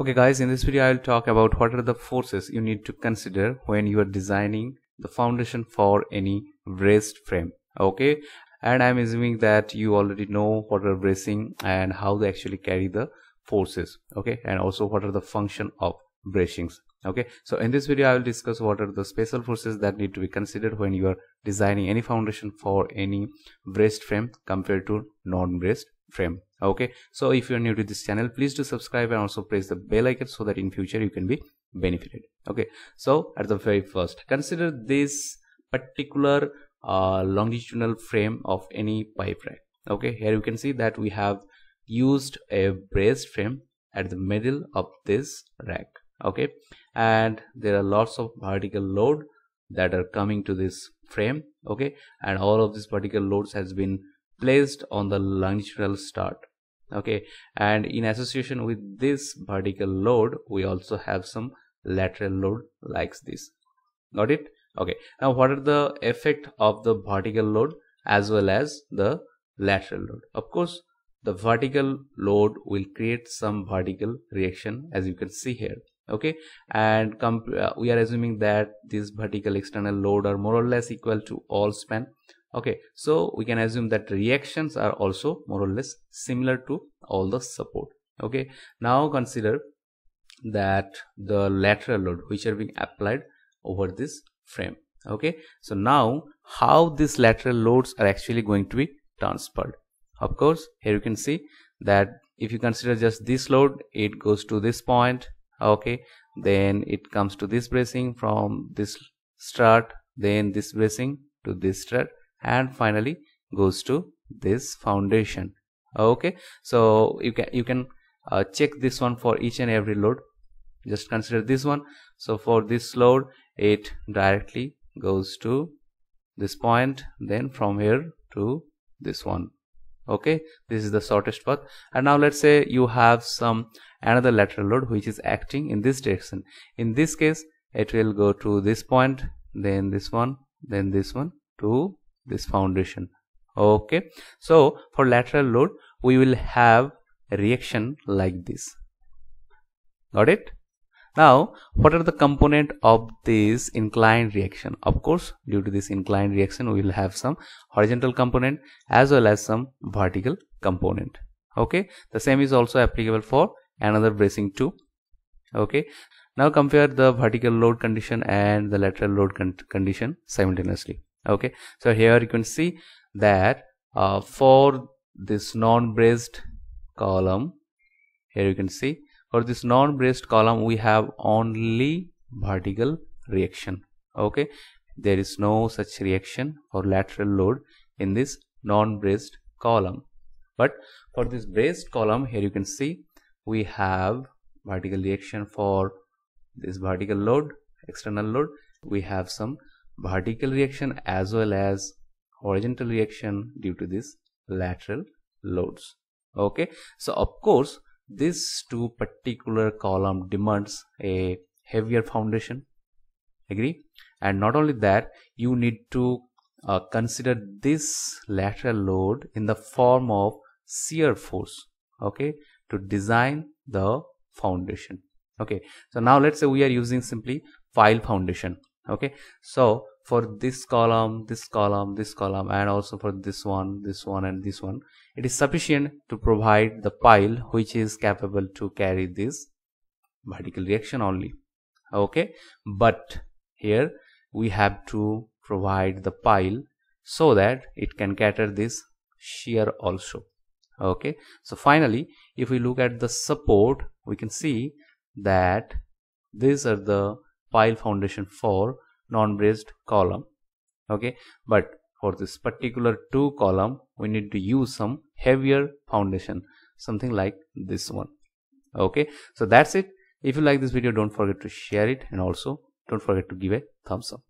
Okay guys, in this video I'll talk about what are the forces you need to consider when you are designing the foundation for any braced frame. Okay, and I'm assuming that you already know what are bracing and how they actually carry the forces. Okay, and also what are the function of bracings. Okay, so in this video I will discuss what are the special forces that need to be considered when you are designing any foundation for any braced frame compared to non-braced frame okay so if you're new to this channel please do subscribe and also press the bell icon so that in future you can be benefited. Okay so at the very first consider this particular uh, longitudinal frame of any pipe rack. Okay here you can see that we have used a braced frame at the middle of this rack. Okay and there are lots of vertical load that are coming to this frame. Okay and all of these vertical loads has been placed on the longitudinal strut okay. And in association with this vertical load we also have some lateral load like this. Got it? Okay. Now what are the effect of the vertical load as well as the lateral load? Of course the vertical load will create some vertical reaction as you can see here. Okay. And uh, we are assuming that this vertical external load are more or less equal to all span okay so we can assume that reactions are also more or less similar to all the support. Okay now consider that the lateral load which are being applied over this frame. Okay so now how these lateral loads are actually going to be transferred. Of course here you can see that if you consider just this load it goes to this point. Okay then it comes to this bracing from this strut then this bracing to this strut and finally goes to this foundation. Okay so you can you can uh, check this one for each and every load. Just consider this one. So for this load it directly goes to this point then from here to this one. Okay this is the shortest path. And now let's say you have some another lateral load which is acting in this direction. In this case it will go to this point then this one then this one to this foundation. Okay. So for lateral load we will have a reaction like this. Got it? Now what are the component of this inclined reaction? Of course due to this inclined reaction we will have some horizontal component as well as some vertical component. Okay. The same is also applicable for another bracing too okay. Now compare the vertical load condition and the lateral load con condition simultaneously okay. So here you can see that uh, for this non-braced column here you can see for this non-braced column we have only vertical reaction. Okay. There is no such reaction for lateral load in this non-braced column. But for this braced column here you can see we have vertical reaction for this vertical load external load. We have some vertical reaction as well as horizontal reaction due to this lateral loads. Okay? So of course this two particular column demands a heavier foundation. Agree? And not only that you need to uh, consider this lateral load in the form of shear force. Okay? To design the foundation. Okay? So now let's say we are using simply pile foundation okay? So for this column this column this column and also for this one this one and this one it is sufficient to provide the pile which is capable to carry this vertical reaction only. Okay? But here we have to provide the pile so that it can cater this shear also. Okay? So finally if we look at the support we can see that these are the pile foundation for non-braced column. Okay. But for this particular two column we need to use some heavier foundation something like this one. Okay. So that's it. If you like this video don't forget to share it and also don't forget to give a thumbs up